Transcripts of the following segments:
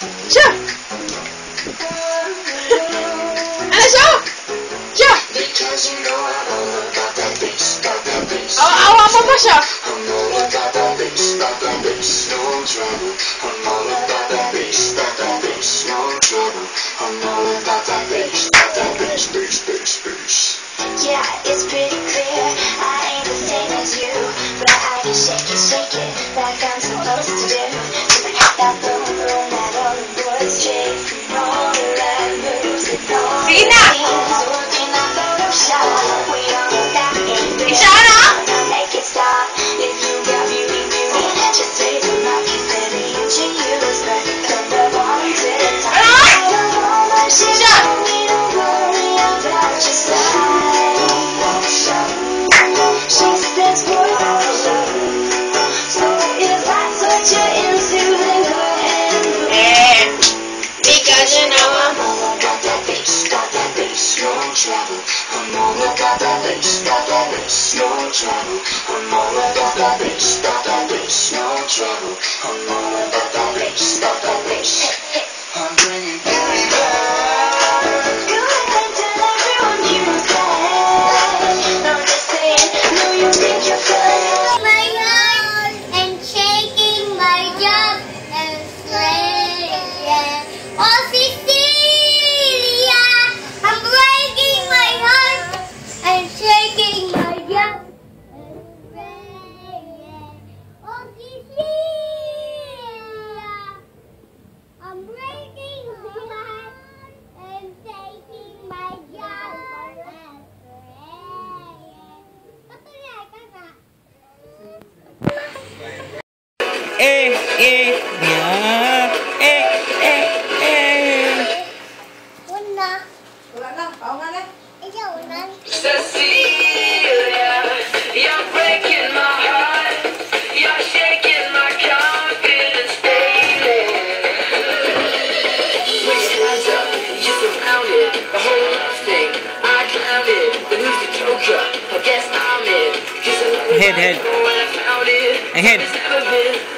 Sure. and it's up! Chuck! Because you know I that that. Oh, I want my Chuck! Stop always, stop always, your turn. Cecilia, you're breaking my heart. You're shaking my confidence daily. When she lines up, you surround. The whole love thing, I clown. The news to Joker, I guess I'm it. Head, head. I had.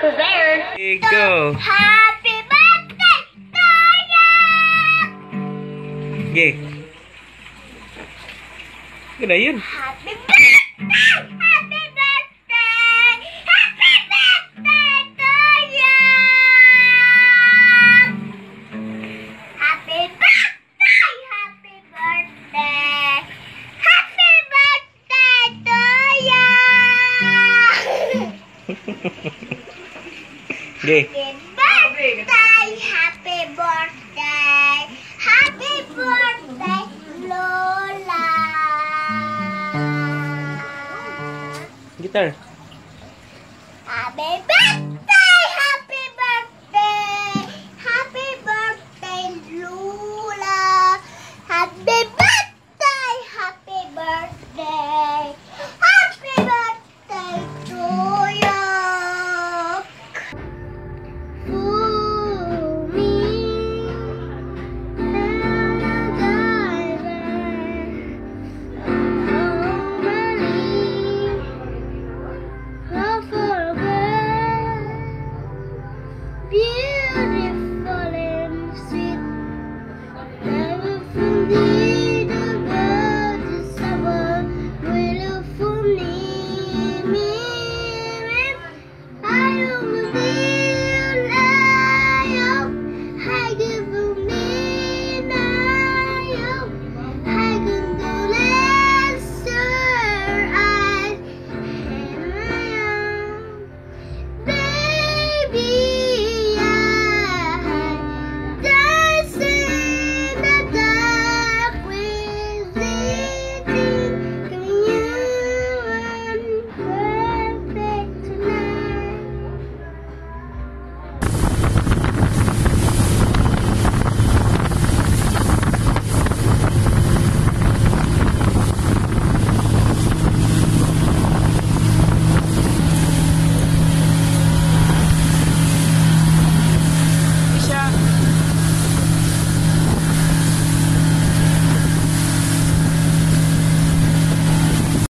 Cause there. There you go. Happy birthday, Daya. Yeah. Cái đấy yun. Happy birthday. Happy birthday. Happy birthday, Daya. Happy birthday. Happy birthday. Happy birthday, Daya. Gay. Birthday, happy birthday, happy birthday, Lola. Guitar.